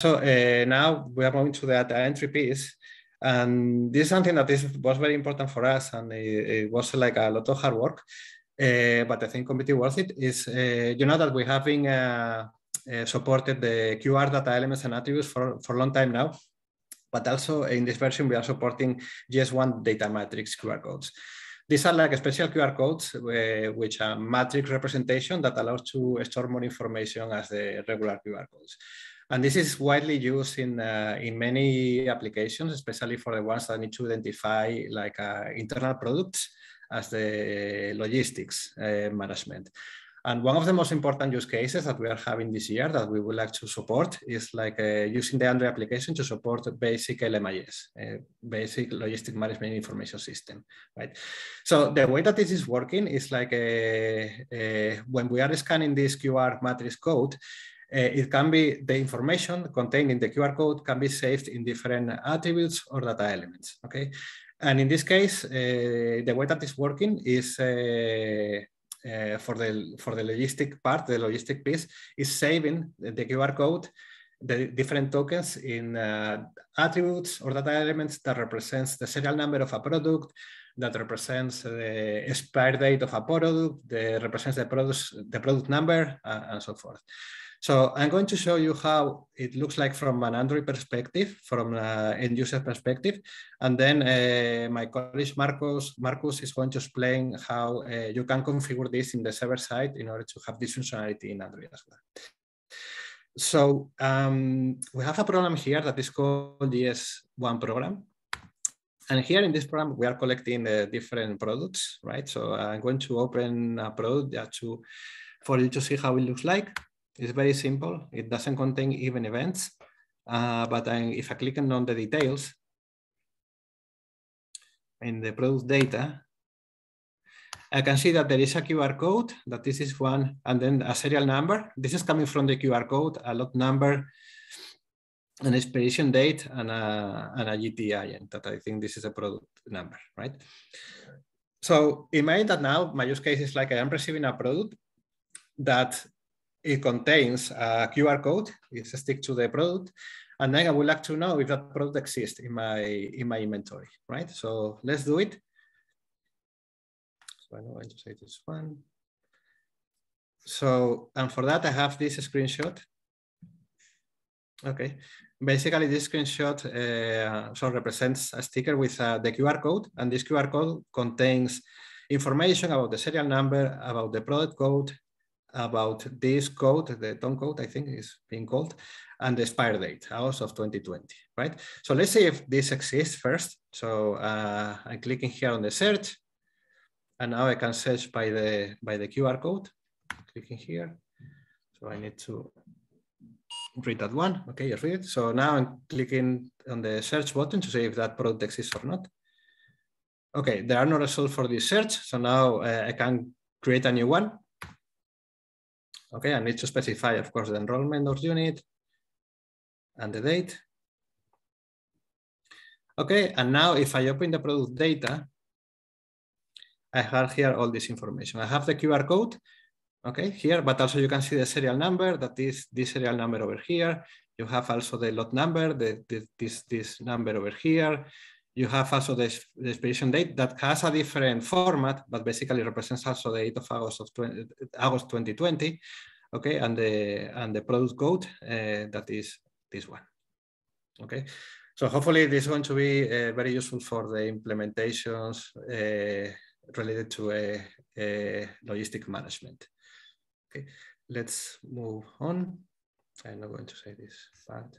So uh, now we are moving to the data entry piece. And this is something that is, was very important for us and it, it was like a lot of hard work, uh, but I think completely worth it is, uh, you know that we have been supported the QR data elements and attributes for, for a long time now, but also in this version, we are supporting GS1 data matrix QR codes. These are like special QR codes, uh, which are matrix representation that allows to store more information as the regular QR codes. And this is widely used in, uh, in many applications, especially for the ones that need to identify like uh, internal products as the logistics uh, management. And one of the most important use cases that we are having this year that we would like to support is like uh, using the Android application to support basic LMIS, uh, basic logistic management information system, right? So the way that this is working is like uh, when we are scanning this QR matrix code, it can be the information contained in the QR code can be saved in different attributes or data elements. Okay, and in this case, uh, the way that is working is uh, uh, for the for the logistic part, the logistic piece is saving the QR code, the different tokens in uh, attributes or data elements that represents the serial number of a product, that represents the expire date of a product, that represents the product the product number, uh, and so forth. So I'm going to show you how it looks like from an Android perspective, from an end user perspective. And then uh, my colleague Marcos, Marcus is going to explain how uh, you can configure this in the server side in order to have this functionality in Android as well. So um, we have a program here that is called GS1 program. And here in this program, we are collecting uh, different products, right? So I'm going to open a product to, for you to see how it looks like. It's very simple. It doesn't contain even events. Uh, but I, if I click on the details in the product data, I can see that there is a QR code, that this is one, and then a serial number. This is coming from the QR code, a lot number, an expiration date, and a, and a GTIN, that I think this is a product number, right? So imagine that now my use case is like I am receiving a product that it contains a QR code, it's a stick to the product, and then I would like to know if that product exists in my, in my inventory, right? So let's do it. So I'm going to say this one. So, and for that, I have this screenshot. Okay, basically this screenshot uh, so represents a sticker with uh, the QR code, and this QR code contains information about the serial number, about the product code, about this code, the TON code, I think is being called, and the expire date, August of 2020, right? So let's see if this exists first. So uh, I'm clicking here on the search, and now I can search by the by the QR code. Clicking here. So I need to read that one. Okay, I read it. So now I'm clicking on the search button to see if that product exists or not. Okay, there are no results for this search. So now uh, I can create a new one. Okay, I need to specify, of course, the enrollment of unit and the date. Okay, and now if I open the product data, I have here all this information. I have the QR code, okay, here, but also you can see the serial number, that is this serial number over here. You have also the lot number, the, the this, this number over here. You have also the, the, expiration date that has a different format, but basically represents also the 8th of August of 20, August 2020. Okay, and the and the product code uh, that is this one. Okay, so hopefully this is going to be uh, very useful for the implementations uh, related to a, a logistic management. Okay, let's move on. I'm not going to say this part.